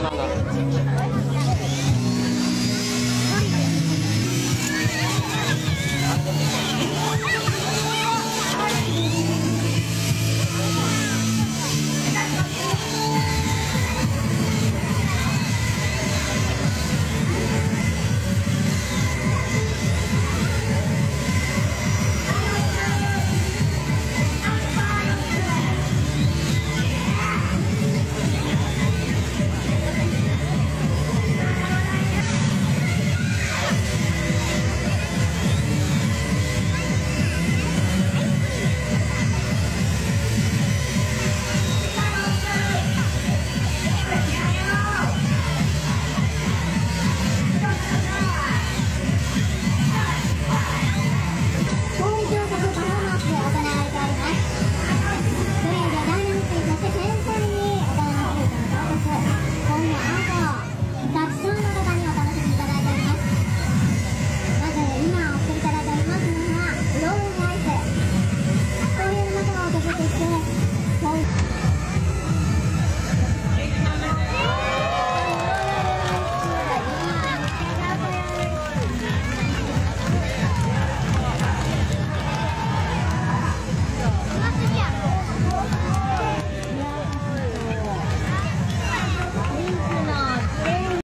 花が